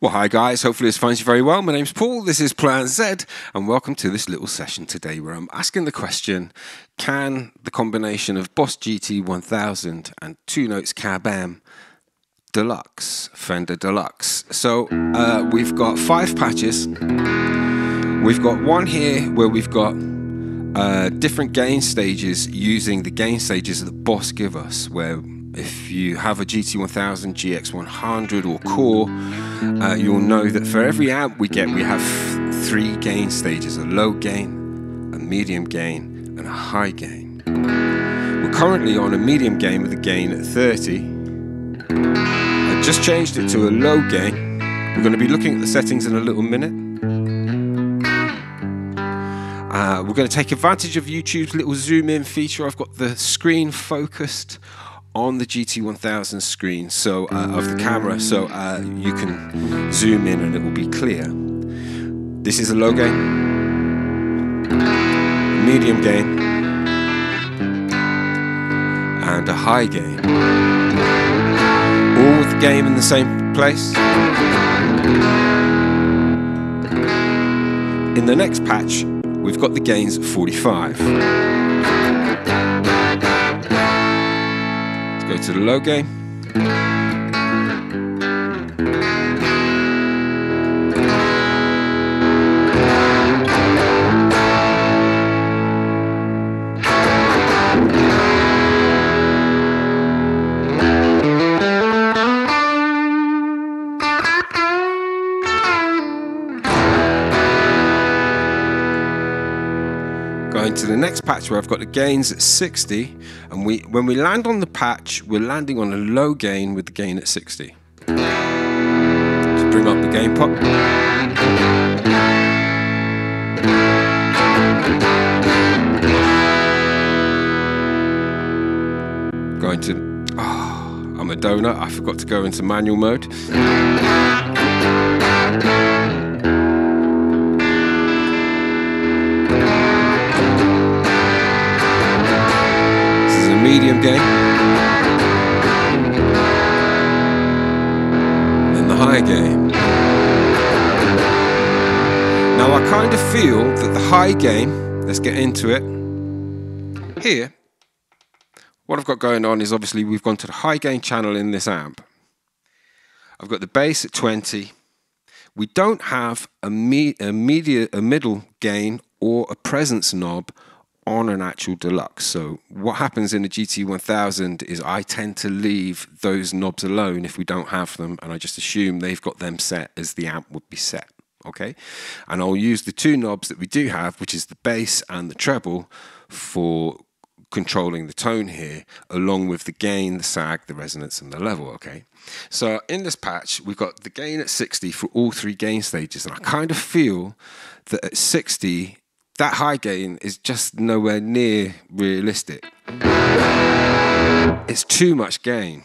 Well, hi guys, hopefully this finds you very well. My name's Paul, this is Plan Zed, and welcome to this little session today where I'm asking the question Can the combination of Boss GT 1000 and Two Notes Cab M Deluxe, Fender Deluxe? So uh, we've got five patches. We've got one here where we've got uh, different gain stages using the gain stages that Boss give us, where if you have a GT1000, GX100 or Core, uh, you'll know that for every amp we get, we have three gain stages, a low gain, a medium gain, and a high gain. We're currently on a medium gain with a gain at 30. I just changed it to a low gain. We're going to be looking at the settings in a little minute. Uh, we're going to take advantage of YouTube's little zoom in feature. I've got the screen focused on the GT1000 screen so uh, of the camera so uh, you can zoom in and it will be clear. This is a low gain, medium gain, and a high gain. All with the gain in the same place. In the next patch, we've got the gains at 45. Go to the low next patch where I've got the gains at 60 and we when we land on the patch we're landing on a low gain with the gain at 60 let's bring up the gain pot. Going to oh, I'm a donut. I forgot to go into manual mode gain. And the high gain. Now I kind of feel that the high gain, let's get into it. Here, what I've got going on is obviously we've gone to the high gain channel in this amp. I've got the bass at 20. We don't have a, me a, media, a middle gain or a presence knob on an actual deluxe. So what happens in the GT1000 is I tend to leave those knobs alone if we don't have them, and I just assume they've got them set as the amp would be set. Okay, and I'll use the two knobs that we do have, which is the bass and the treble, for controlling the tone here, along with the gain, the sag, the resonance, and the level. Okay, so in this patch, we've got the gain at 60 for all three gain stages, and I kind of feel that at 60 that high gain is just nowhere near realistic. It's too much gain.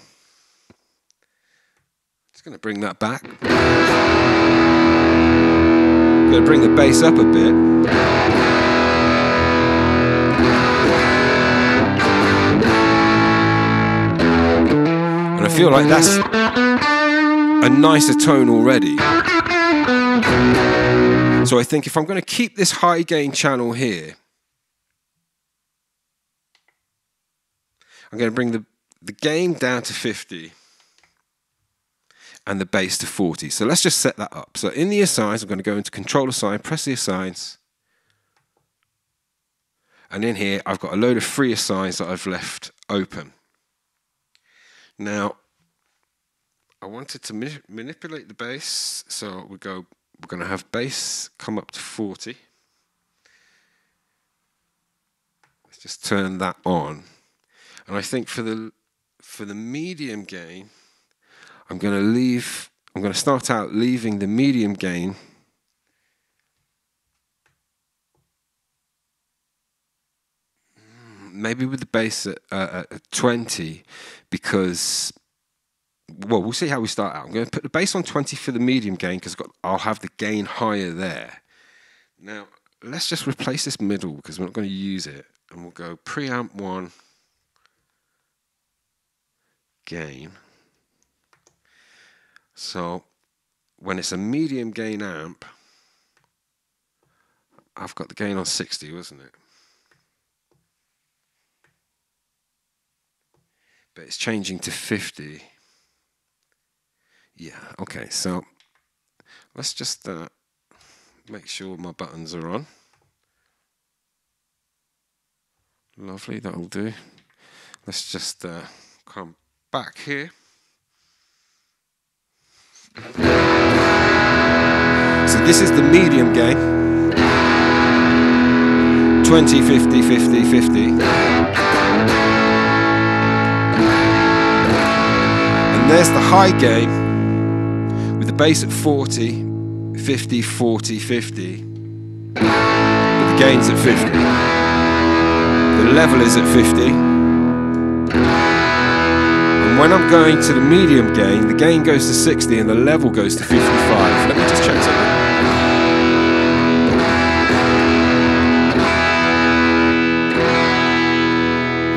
Just going to bring that back. Going to bring the bass up a bit. And I feel like that's a nicer tone already. So I think if I'm going to keep this high gain channel here, I'm going to bring the, the gain down to 50 and the bass to 40. So let's just set that up. So in the assigns, I'm going to go into control assign, press the assigns. And in here, I've got a load of free assigns that I've left open. Now, I wanted to manipulate the bass, so we go we're going to have bass come up to 40. Let's just turn that on. And I think for the for the medium gain, I'm going to leave I'm going to start out leaving the medium gain maybe with the bass at, uh, at 20 because well, we'll see how we start out. I'm going to put the bass on 20 for the medium gain because I'll have the gain higher there. Now, let's just replace this middle because we're not going to use it. And we'll go preamp 1, gain. So when it's a medium gain amp, I've got the gain on 60, wasn't it? But it's changing to 50. Yeah, okay, so let's just uh, make sure my buttons are on. Lovely, that'll do. Let's just uh, come back here. So this is the medium gain. 20, 50, 50, 50. And there's the high gain bass at 40, 50, 40, 50. But the gain's at 50. The level is at 50 And when I'm going to the medium gain, the gain goes to 60 and the level goes to 55. Let me just check something.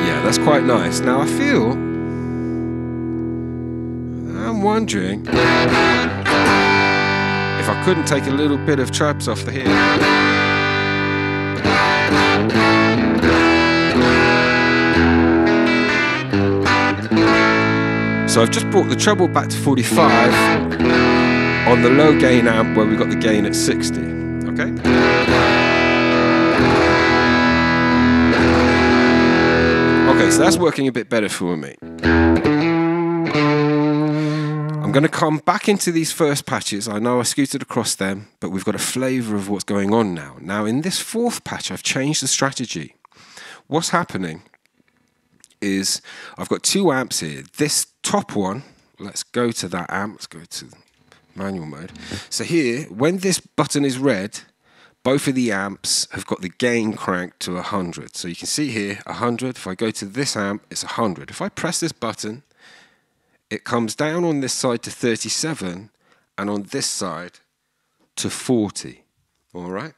Yeah, that's quite nice. Now I feel, I'm wondering couldn't take a little bit of trebs off the here. So I've just brought the treble back to 45 on the low gain amp where we got the gain at 60. Okay? Okay, so that's working a bit better for me. Going to come back into these first patches. I know I scooted across them, but we've got a flavour of what's going on now. Now, in this fourth patch, I've changed the strategy. What's happening is I've got two amps here. This top one, let's go to that amp, let's go to manual mode. So here, when this button is red, both of the amps have got the gain cranked to 100. So you can see here, 100. If I go to this amp, it's 100. If I press this button, it comes down on this side to 37 and on this side to 40. All right?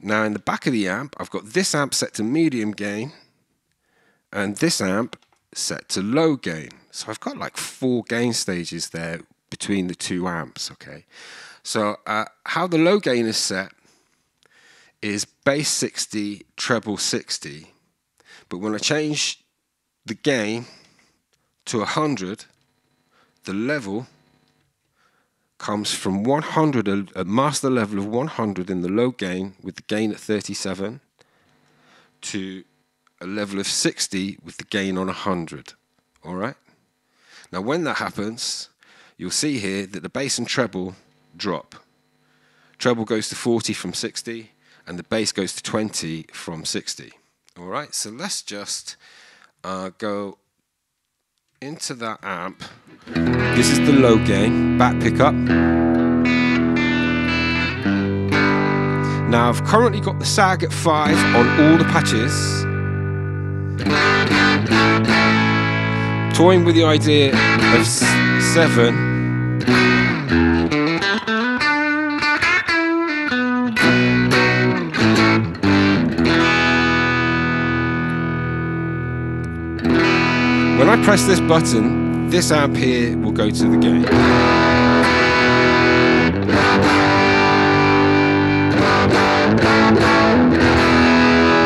Now in the back of the amp, I've got this amp set to medium gain and this amp set to low gain. So I've got like four gain stages there between the two amps, okay? So uh, how the low gain is set is bass 60, treble 60. But when I change the gain to 100, the level comes from 100, a, a master level of 100 in the low gain with the gain at 37 to a level of 60 with the gain on 100. All right? Now, when that happens, you'll see here that the bass and treble drop. Treble goes to 40 from 60, and the bass goes to 20 from 60. All right, so let's just uh, go into that amp. This is the low gain, back pickup. Now I've currently got the sag at 5 on all the patches. Toying with the idea of 7 press this button, this amp here will go to the gain.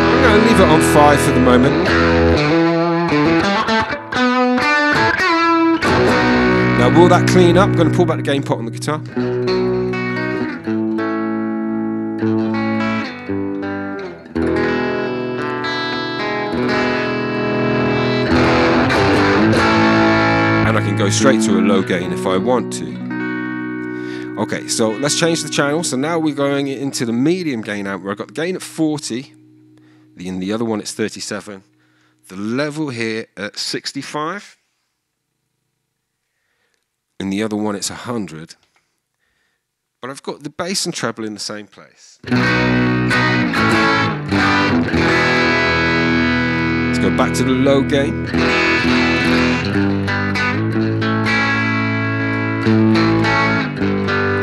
I'm going to leave it on 5 for the moment. Now, will that clean up? I'm going to pull back the gain pot on the guitar. Go straight to a low gain if I want to. Okay, so let's change the channel. So now we're going into the medium gain amp where I've got the gain at 40. In the other one, it's 37. The level here at 65 in the other one it's 100. But I've got the bass and treble in the same place. Let's go back to the low gain.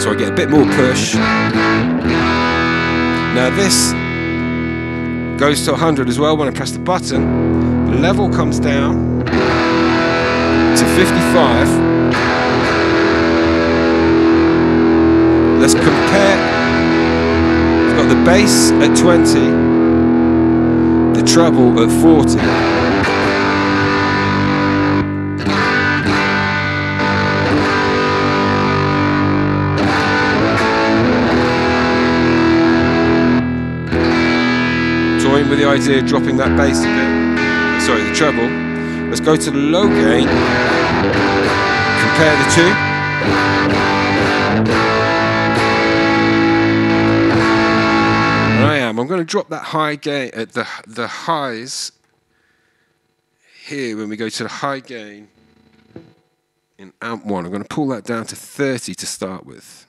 So I get a bit more push. Now this goes to 100 as well when I press the button. The level comes down to 55 let's compare. We've got the bass at 20, the treble at 40. With the idea of dropping that bass a bit. Sorry, the treble. Let's go to the low gain. Compare the two. I'm I'm going to drop that high gain at the the highs here when we go to the high gain in amp 1. I'm going to pull that down to 30 to start with.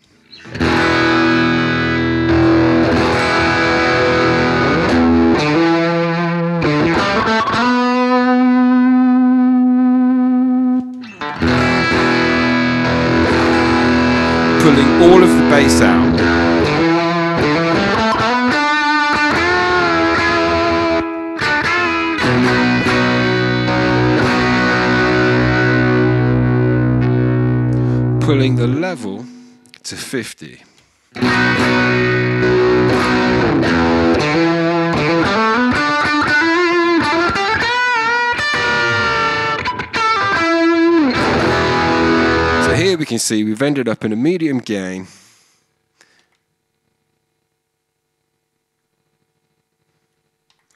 Pulling all of the bass out. pulling the level to 50. Can see we've ended up in a medium gain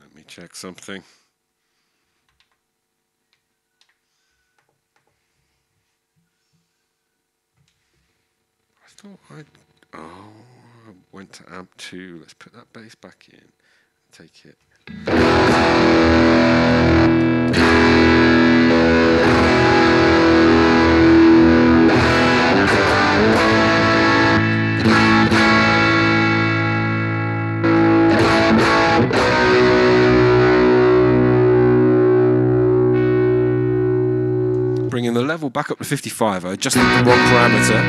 Let me check something. I thought I'd. Oh, I went to amp 2. Let's put that bass back in. Take it. Bringing the level back up to 55. I adjusted the wrong parameter.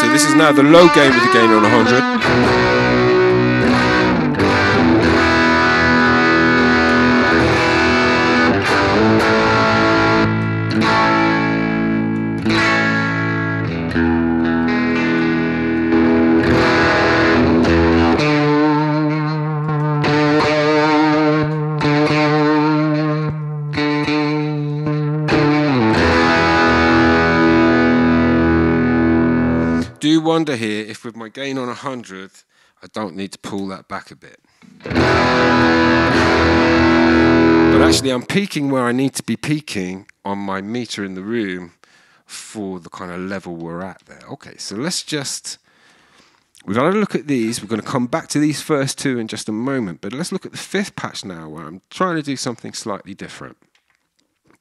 So this is now the low gain with the gain on 100. My gain on 100, I don't need to pull that back a bit. But actually, I'm peaking where I need to be peaking on my meter in the room for the kind of level we're at there. Okay, so let's just. We've got to look at these. We're going to come back to these first two in just a moment, but let's look at the fifth patch now where I'm trying to do something slightly different.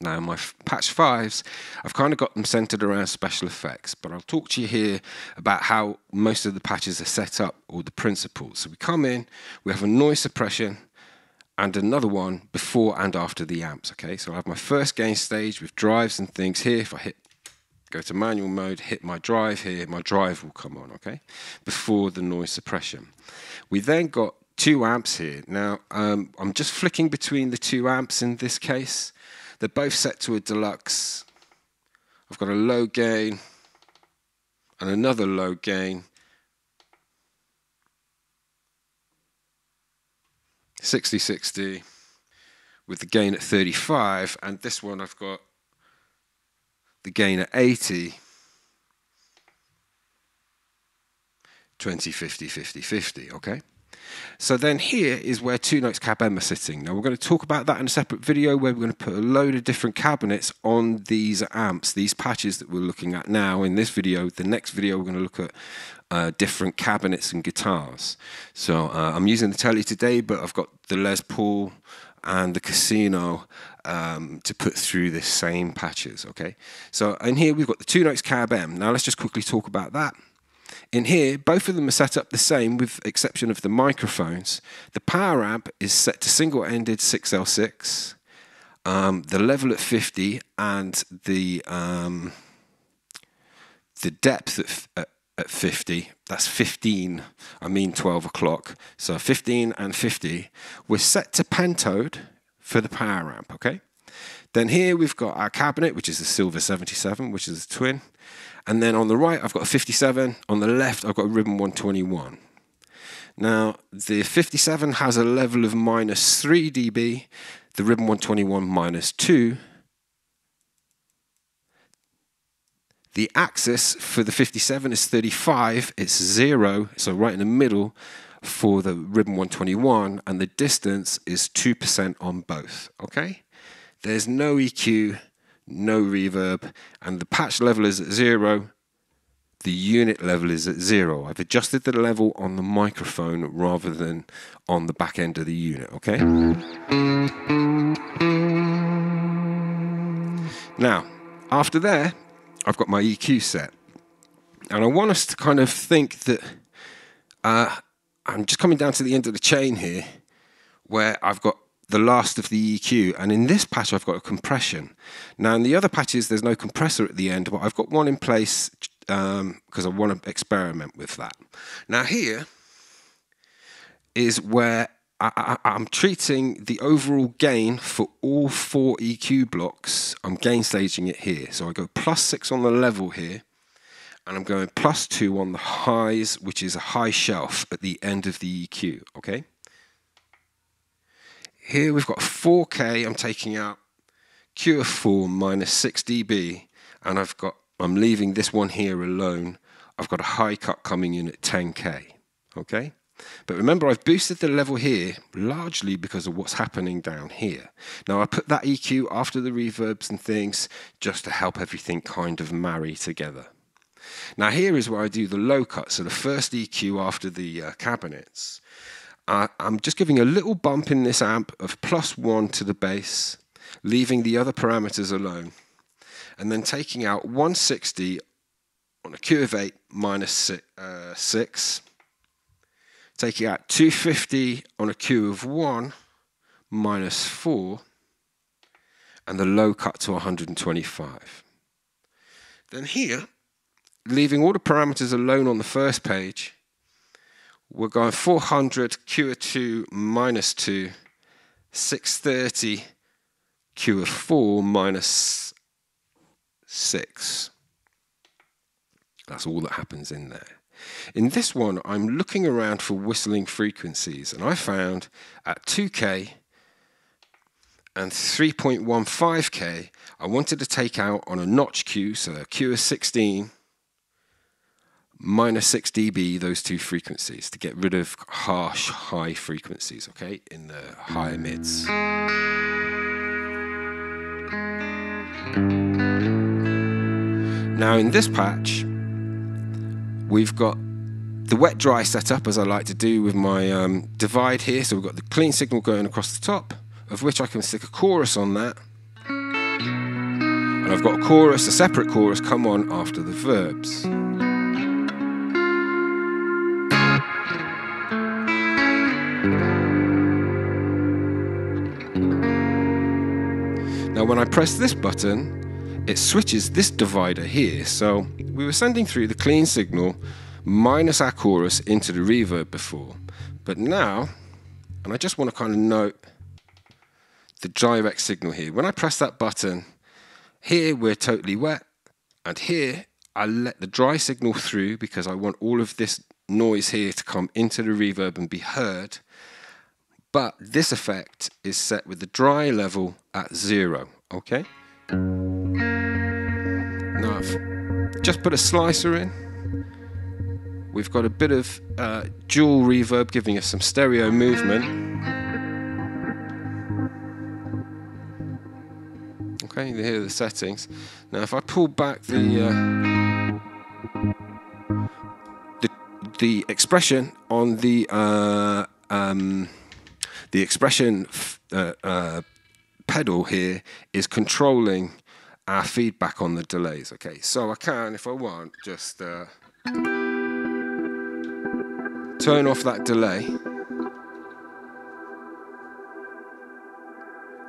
Now, my patch fives, I've kind of got them centered around special effects, but I'll talk to you here about how most of the patches are set up or the principles. So we come in, we have a noise suppression and another one before and after the amps. Okay, so I have my first gain stage with drives and things here. If I hit go to manual mode, hit my drive here, my drive will come on, okay, before the noise suppression. We then got two amps here. Now, um, I'm just flicking between the two amps in this case. They're both set to a deluxe. I've got a low gain and another low gain. 60-60 with the gain at 35 and this one I've got the gain at 80 20 50 50 50 okay so then here is where two notes cab M are sitting. Now we're going to talk about that in a separate video where we're going to put a load of different cabinets on these amps, these patches that we're looking at now in this video. The next video we're going to look at uh, different cabinets and guitars. So uh, I'm using the Tele today, but I've got the Les Paul and the Casino um, to put through the same patches, okay? So in here we've got the two notes cab M. Now let's just quickly talk about that. In here, both of them are set up the same with exception of the microphones. The power amp is set to single-ended 6L6, um, the level at 50, and the um, the depth at, at 50. That's 15, I mean 12 o'clock. So 15 and 50. We're set to pentode for the power amp, okay? Then here we've got our cabinet, which is the Silver 77, which is a twin. And then on the right, I've got a 57. On the left, I've got a Ribbon 121. Now, the 57 has a level of minus 3 dB, the Ribbon 121 minus 2. The axis for the 57 is 35, it's 0, so right in the middle for the Ribbon 121, and the distance is 2% on both, okay? There's no EQ, no reverb, and the patch level is at 0, the unit level is at zero. I've adjusted the level on the microphone rather than on the back end of the unit, okay? Now, after there, I've got my EQ set. And I want us to kind of think that uh, I'm just coming down to the end of the chain here where I've got the last of the EQ. And in this patch, I've got a compression. Now, in the other patches, there's no compressor at the end, but I've got one in place because um, I want to experiment with that. Now here is where I, am treating the overall gain for all four EQ blocks. I'm gain staging it here. So I go plus six on the level here, and I'm going plus two on the highs, which is a high shelf at the end of the EQ, okay? Here we've got 4K, I'm taking out Q of 4 minus 6 dB, and I've got I'm leaving this one here alone. I've got a high cut coming in at 10k. Okay? But remember, I've boosted the level here largely because of what's happening down here. Now, I put that EQ after the reverbs and things just to help everything kind of marry together. Now, here is where I do the low cut. So, the first EQ after the uh, cabinets. Uh, I'm just giving a little bump in this amp of plus one to the bass, leaving the other parameters alone and then taking out 160 on a Q of 8 minus six, uh, 6, taking out 250 on a Q of 1 minus 4, and the low cut to 125. Then here, leaving all the parameters alone on the first page, we're going 400 Q of 2 minus 2, 630 Q of 4 minus 6. That's all that happens in there. In this one, I'm looking around for whistling frequencies, and I found at 2K and 3.15K, I wanted to take out on a notch Q, so a Q of 16, minus 6 dB, those two frequencies, to get rid of harsh high frequencies, okay, in the higher mids. Now in this patch, we've got the wet dry setup as I like to do with my um, divide here. So we've got the clean signal going across the top, of which I can stick a chorus on that. And I've got a chorus, a separate chorus, come on after the verbs. Now when I press this button, it switches this divider here. So we were sending through the clean signal minus our chorus into the reverb before. But now, and I just want to kind of note the direct signal here. When I press that button, here we're totally wet, and here I let the dry signal through because I want all of this noise here to come into the reverb and be heard. But this effect is set with the dry level at zero, okay? Now I've just put a slicer in. We've got a bit of uh, dual reverb giving us some stereo movement. Okay, you hear the settings. Now if I pull back the uh, the, the expression on the uh, um, the expression uh, uh, pedal here is controlling our feedback on the delays. Okay, so I can, if I want, just uh, turn off that delay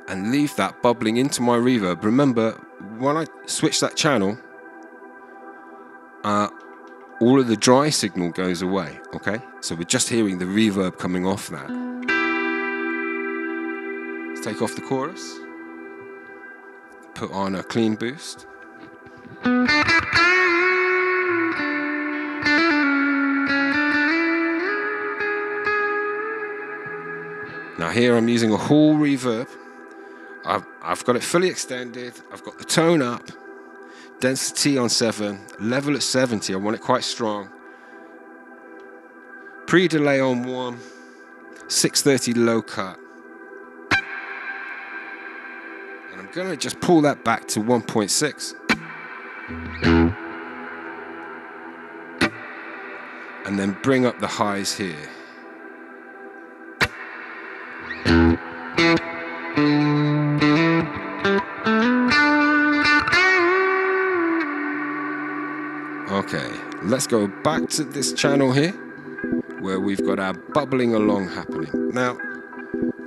and leave that bubbling into my reverb. Remember, when I switch that channel, uh, all of the dry signal goes away, okay? So we're just hearing the reverb coming off that. Take off the chorus, put on a clean boost. Now here I'm using a hall reverb. I've, I've got it fully extended. I've got the tone up, density on 7, level at 70. I want it quite strong. Pre-delay on 1, 630 low cut. To just pull that back to 1.6. And then bring up the highs here. Okay, let's go back to this channel here where we've got our bubbling along happening. Now,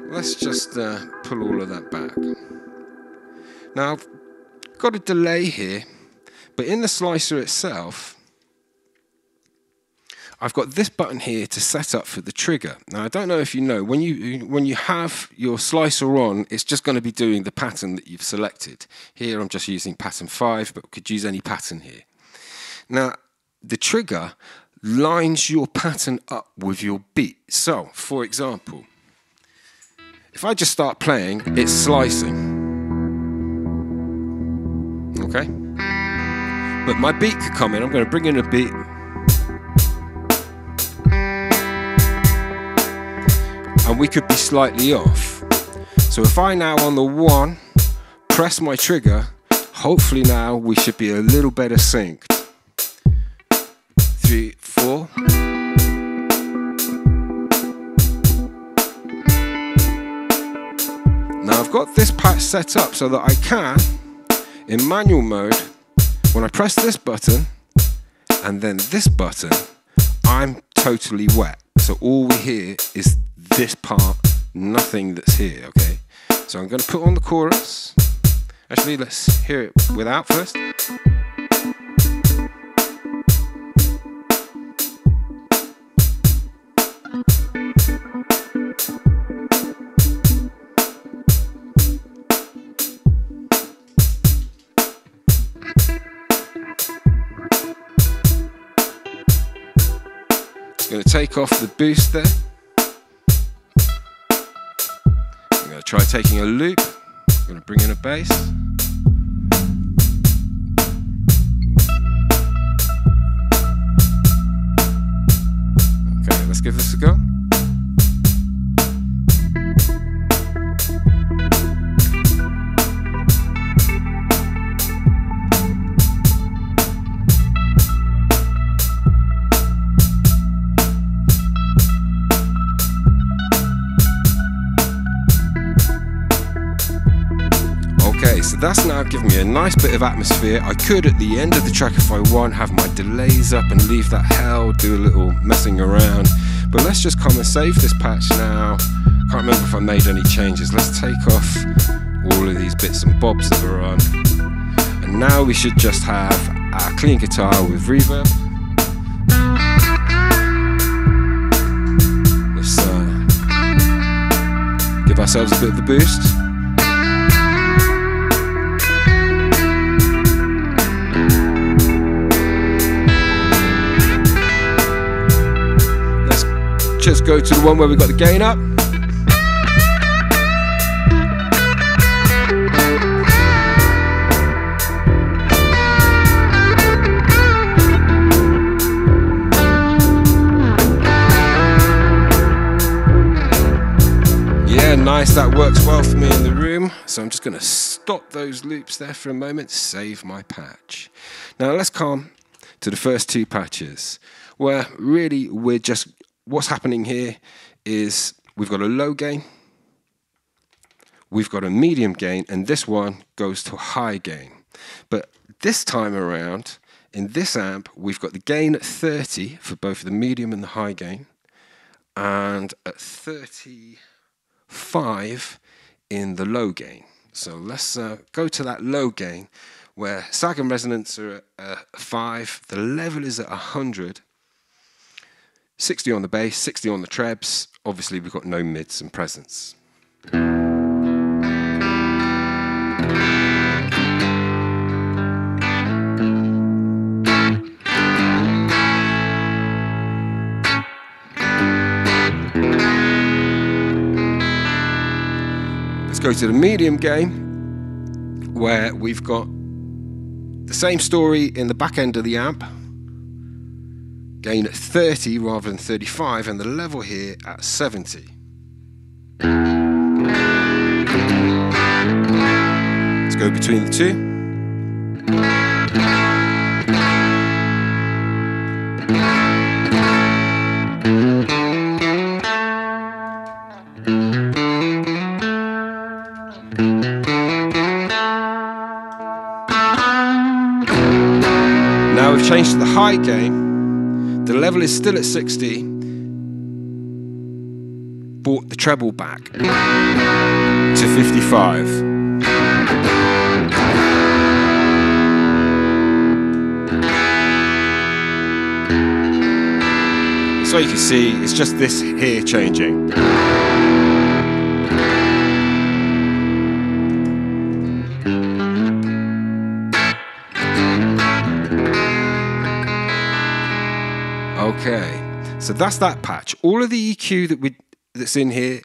let's just uh, pull all of that back. Now, I've got a delay here, but in the slicer itself, I've got this button here to set up for the trigger. Now, I don't know if you know, when you, when you have your slicer on, it's just going to be doing the pattern that you've selected. Here, I'm just using pattern 5, but could use any pattern here. Now, the trigger lines your pattern up with your beat. So, for example, if I just start playing, it's slicing. Okay? But my beat could come in. I'm going to bring in a beat. And we could be slightly off. So if I now on the one press my trigger, hopefully now we should be a little better synced three, four. Now I've got this patch set up so that I can, in manual mode, when I press this button and then this button, I'm totally wet. So all we hear is this part, nothing that's here, okay? So I'm gonna put on the chorus. Actually, let's hear it without first. Take off the boost there. I'm going to try taking a loop. I'm going to bring in a bass. Okay, let's give this a go. So that's now given me a nice bit of atmosphere. I could at the end of the track if I want have my delays up and leave that hell, do a little messing around. But let's just come and save this patch now. Can't remember if I made any changes. Let's take off all of these bits and bobs that are on. And now we should just have our clean guitar with reverb. Let's uh, give ourselves a bit of the boost. Just go to the one where we got the gain up. Yeah, nice, that works well for me in the room. So I'm just gonna stop those loops there for a moment, save my patch. Now let's come to the first two patches where really we're just what's happening here is we've got a low gain, we've got a medium gain, and this one goes to high gain. But this time around, in this amp, we've got the gain at 30 for both the medium and the high gain, and at 35 in the low gain. So let's uh, go to that low gain where sag and resonance are at uh, 5, the level is at 100, 60 on the bass, 60 on the trebs. Obviously, we've got no mids and presence. Let's go to the medium gain where we've got the same story in the back end of the amp. Gain at 30 rather than 35 and the level here at 70. Let's go between the two. change to the high the level is still at 60, brought the treble back to 55. So you can see it's just this here changing. Okay, so that's that patch. All of the EQ that we that's in here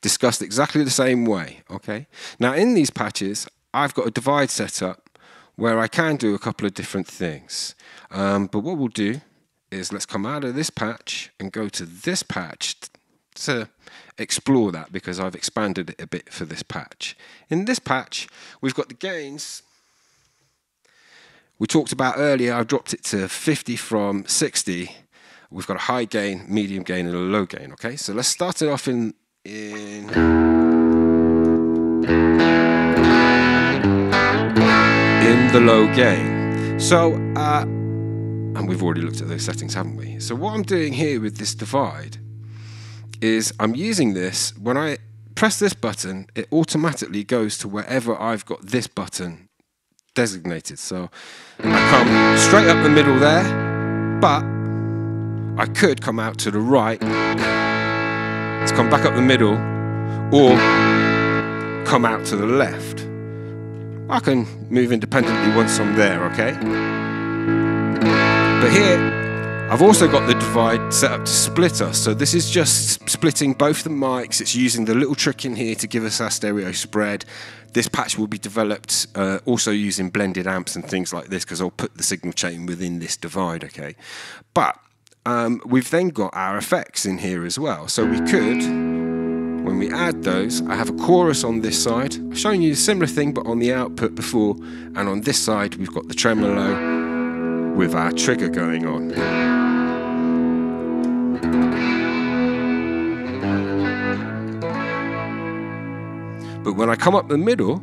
discussed exactly the same way. Okay, now in these patches, I've got a divide set up where I can do a couple of different things. Um, but what we'll do is let's come out of this patch and go to this patch to explore that because I've expanded it a bit for this patch. In this patch, we've got the gains. We talked about earlier, I've dropped it to 50 from 60 we've got a high gain, medium gain, and a low gain. Okay, so let's start it off in in. In the low gain. So, uh, and we've already looked at those settings, haven't we? So, what I'm doing here with this divide is I'm using this when I press this button, it automatically goes to wherever I've got this button designated. So I come straight up the middle there, but I could come out to the right, to come back up the middle, or come out to the left. I can move independently once I'm there, okay? But here, I've also got the divide set up to split us. So this is just splitting both the mics. It's using the little trick in here to give us our stereo spread. This patch will be developed uh, also using blended amps and things like this because I'll put the signal chain within this divide, okay? But um, we've then got our effects in here as well. So we could, when we add those, I have a chorus on this side. I've shown you a similar thing, but on the output before. And on this side, we've got the tremolo with our trigger going on. But when I come up the middle,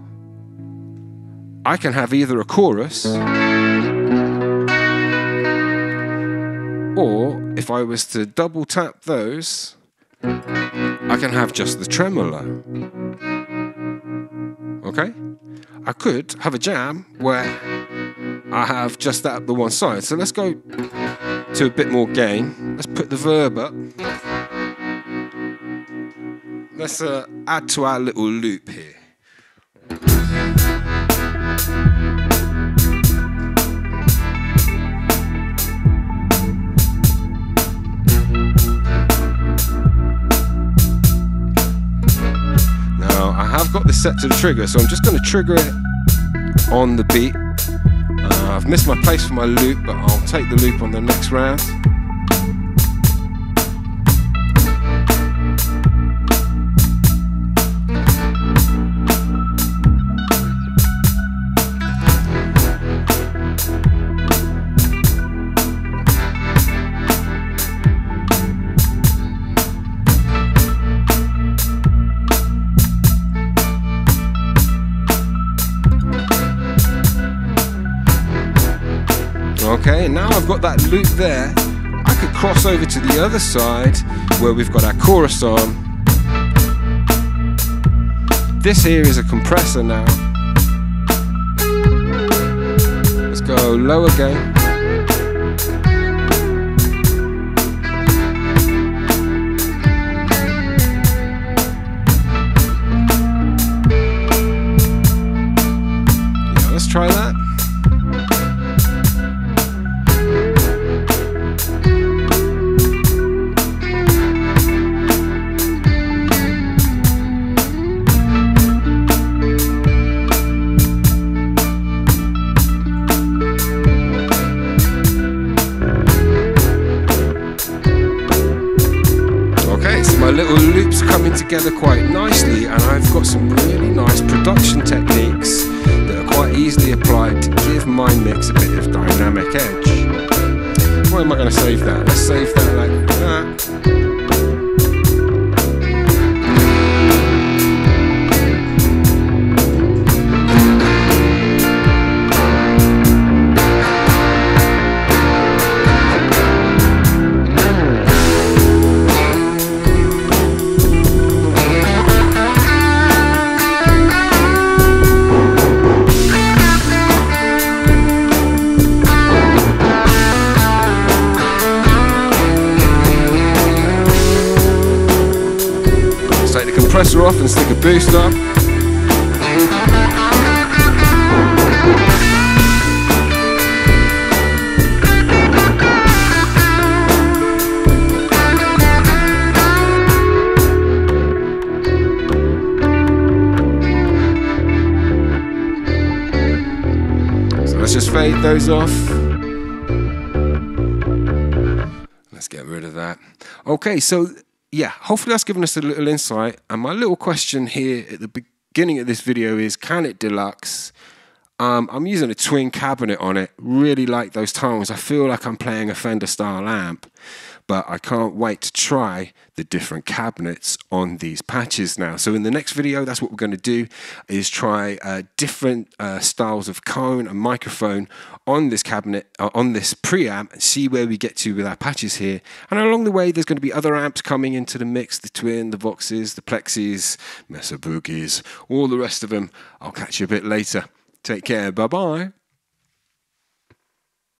I can have either a chorus if I was to double tap those, I can have just the tremolo. Okay? I could have a jam where I have just that the one side. So let's go to a bit more gain. Let's put the verb up. Let's uh, add to our little loop here. Set to the trigger, so I'm just going to trigger it on the beat. Uh, I've missed my place for my loop, but I'll take the loop on the next round. Got that loop there. I could cross over to the other side where we've got our chorus on. This here is a compressor now. Let's go lower gain. Coming together quite nicely and I've got some really nice production techniques that are quite easily applied to give my mix a bit of dynamic edge. Where am I going to save that? Let's save that like that. Compressor off and stick a. So let's just fade those off. Let's get rid of that. Okay, so yeah, hopefully that's given us a little insight. And my little question here at the beginning of this video is, can it deluxe? Um, I'm using a twin cabinet on it. Really like those tones. I feel like I'm playing a Fender style amp but I can't wait to try the different cabinets on these patches now. So in the next video, that's what we're going to do, is try uh, different uh, styles of cone and microphone on this cabinet, uh, on this preamp, and see where we get to with our patches here. And along the way, there's going to be other amps coming into the mix, the Twin, the Voxes, the Plexis, Mesa Boogies, all the rest of them. I'll catch you a bit later. Take care. Bye-bye.